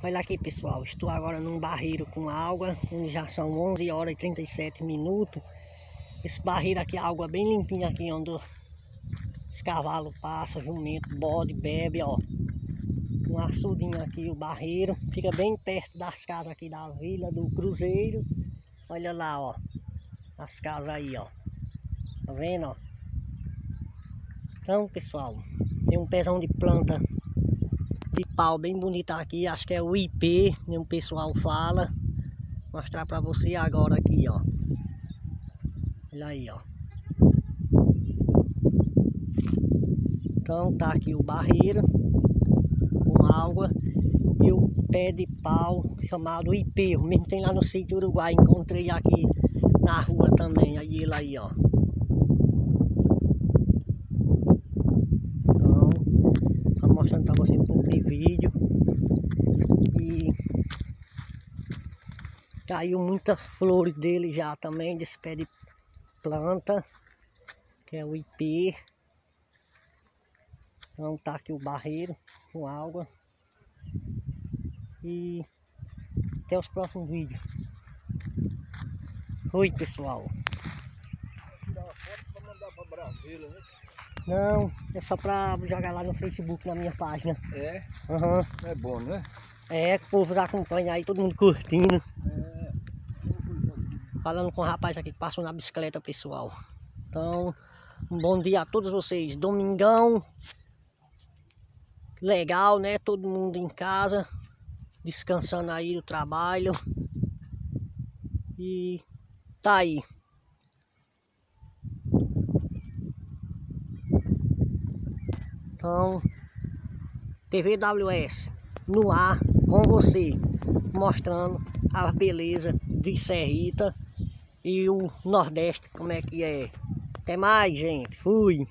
Olha aqui pessoal, estou agora num barreiro com água, já são 11 horas e 37 minutos. Esse barreiro aqui, água bem limpinha aqui, onde os cavalos passam, jumento, bode, bebe, ó. Um açudinho aqui, o barreiro, fica bem perto das casas aqui da vila, do cruzeiro. Olha lá, ó, as casas aí, ó. Tá vendo, ó? Então, pessoal, tem um pezão de planta de pau bem bonita aqui, acho que é o IP, né, o pessoal fala. Vou mostrar pra você agora aqui, ó. Olha aí, ó. Então tá aqui o barreiro com água e o pé de pau chamado IP, o mesmo tem lá no sítio Uruguai, encontrei aqui na rua também, aí ele aí, ó. Mostrando para você um pouco de vídeo. E caiu muita flores dele já também desse pé de planta que é o IP então tá aqui o barreiro com água. E até os próximos vídeos. Oi pessoal. Brasília, né? Não, é só pra jogar lá no Facebook, na minha página. É? Aham. Uhum. É bom, né? É, que o povo já acompanha aí, todo mundo curtindo. É. Falando com o rapaz aqui que passou na bicicleta, pessoal. Então, um bom dia a todos vocês. Domingão. Legal, né? Todo mundo em casa. Descansando aí do trabalho. E tá aí. Então, TVWS no ar com você, mostrando a beleza de Serrita e o Nordeste, como é que é. Até mais, gente. Fui.